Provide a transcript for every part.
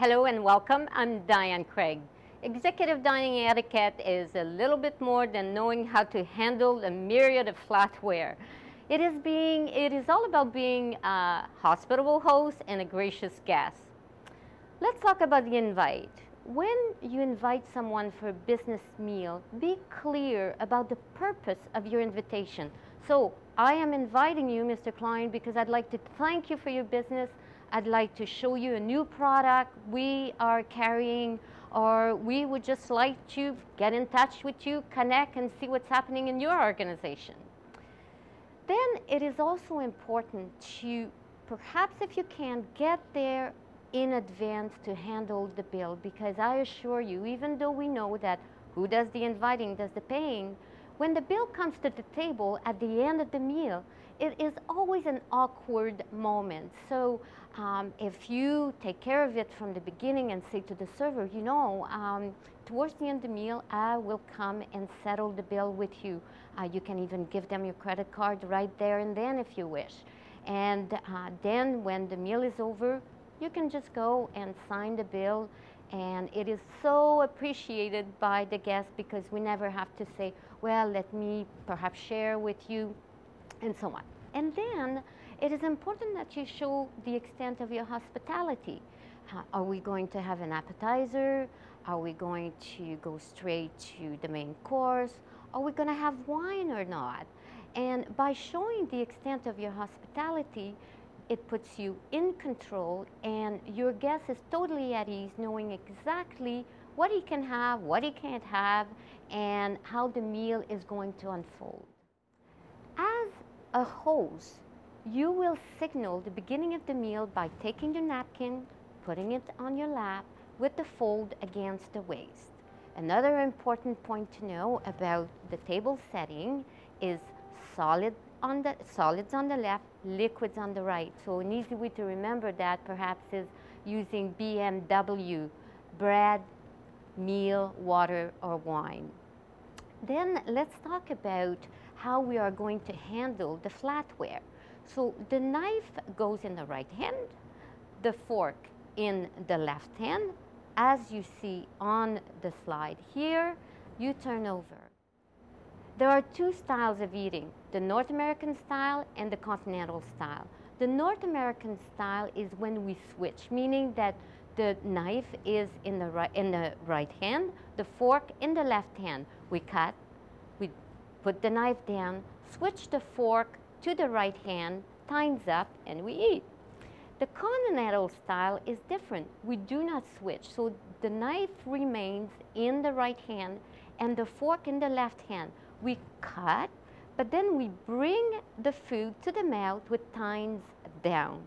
Hello and welcome. I'm Diane Craig. Executive dining etiquette is a little bit more than knowing how to handle a myriad of flatware. It is being, it is all about being a hospitable host and a gracious guest. Let's talk about the invite. When you invite someone for a business meal, be clear about the purpose of your invitation. So, I am inviting you, Mr. Klein, because I'd like to thank you for your business. I'd like to show you a new product we are carrying, or we would just like to get in touch with you, connect, and see what's happening in your organization. Then it is also important to, perhaps if you can, get there in advance to handle the bill because I assure you, even though we know that who does the inviting does the paying, when the bill comes to the table at the end of the meal, it is always an awkward moment. So um, if you take care of it from the beginning and say to the server, you know, um, towards the end of the meal, I will come and settle the bill with you. Uh, you can even give them your credit card right there and then if you wish. And uh, then when the meal is over, you can just go and sign the bill and it is so appreciated by the guests because we never have to say, well, let me perhaps share with you, and so on. And then it is important that you show the extent of your hospitality. Are we going to have an appetizer? Are we going to go straight to the main course? Are we going to have wine or not? And by showing the extent of your hospitality, it puts you in control and your guest is totally at ease knowing exactly what he can have, what he can't have, and how the meal is going to unfold. As a host, you will signal the beginning of the meal by taking your napkin, putting it on your lap with the fold against the waist. Another important point to know about the table setting is solid on the solids on the left, liquids on the right. So an easy way to remember that perhaps is using BMW, bread, meal, water, or wine. Then let's talk about how we are going to handle the flatware. So the knife goes in the right hand, the fork in the left hand. As you see on the slide here, you turn over. There are two styles of eating, the North American style and the continental style. The North American style is when we switch, meaning that the knife is in the right, in the right hand, the fork in the left hand. We cut, we put the knife down, switch the fork to the right hand, tines up, and we eat. The continental style is different. We do not switch. So the knife remains in the right hand and the fork in the left hand we cut, but then we bring the food to the mouth with tines down.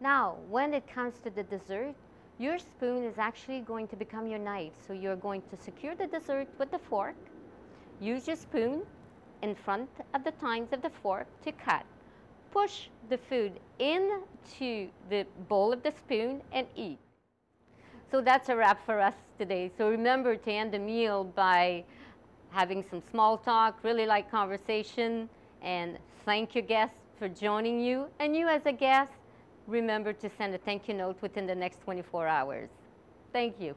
Now, when it comes to the dessert, your spoon is actually going to become your knife. So you're going to secure the dessert with the fork, use your spoon in front of the tines of the fork to cut. Push the food into the bowl of the spoon and eat. So that's a wrap for us today. So remember to end the meal by having some small talk, really light conversation, and thank your guests for joining you. And you as a guest, remember to send a thank you note within the next 24 hours. Thank you.